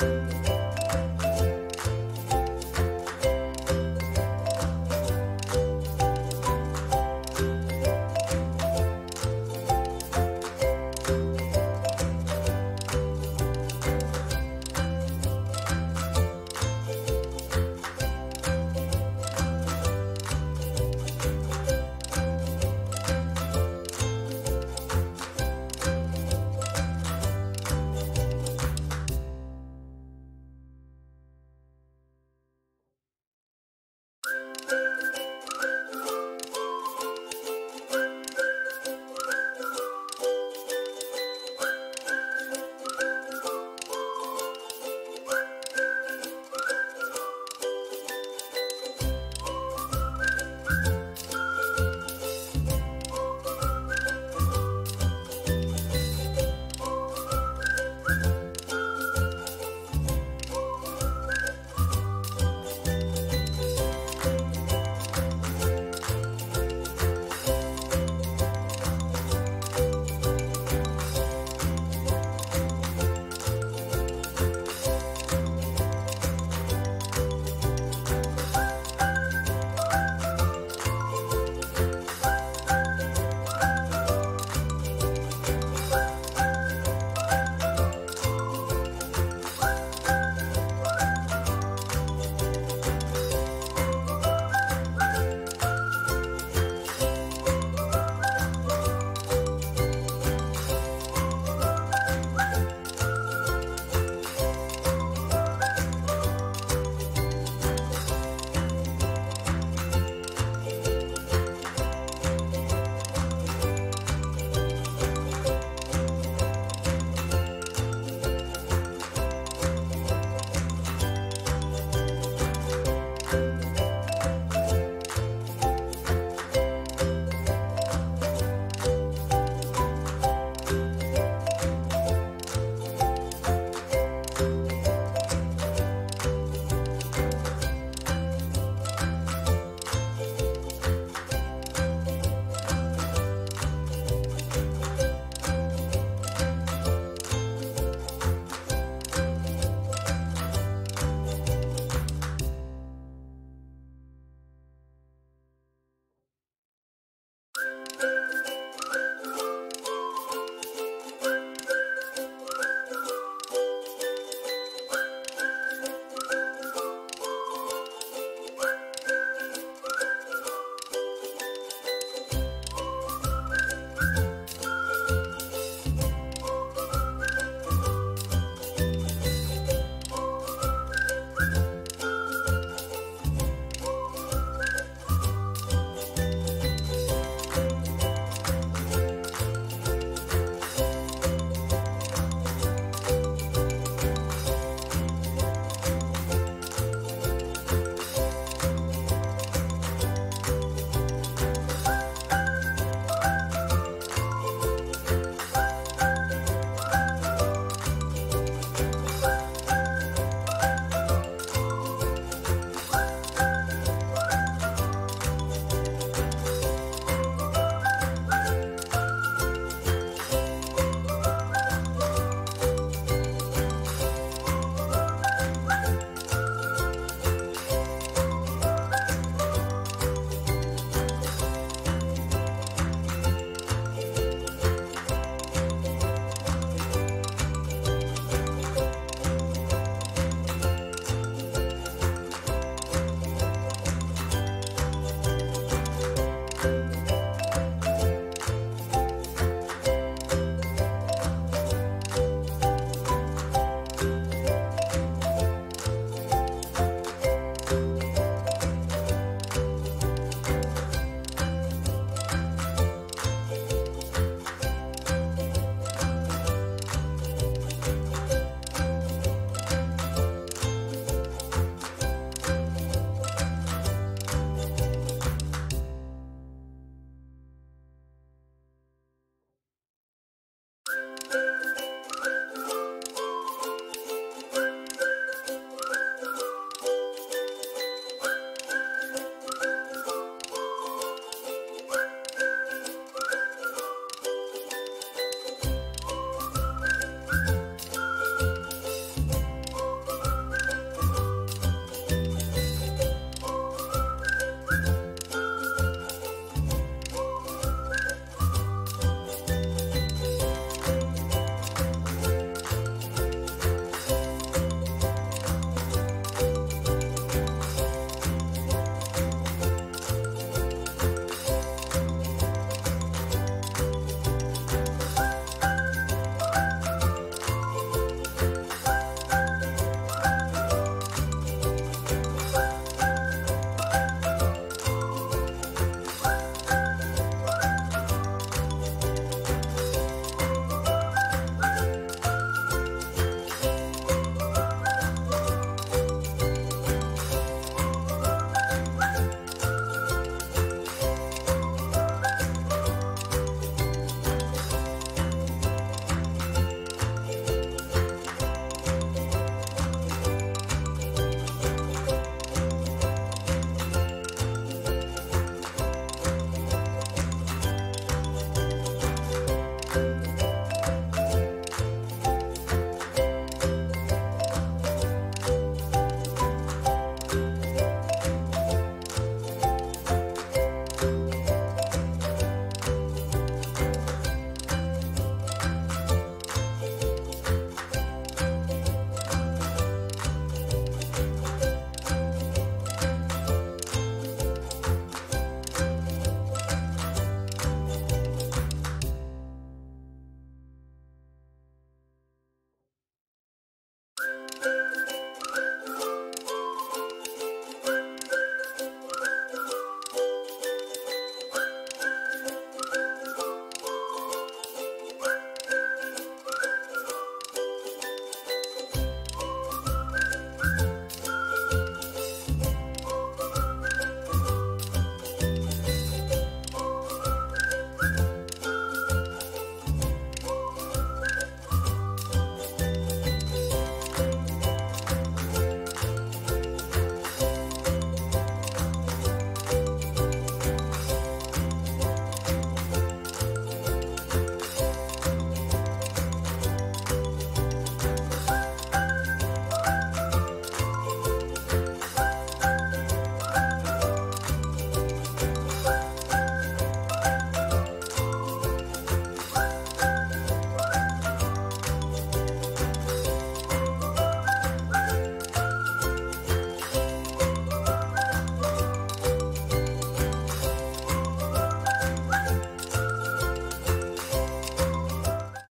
Bye. Bye. Bye. Música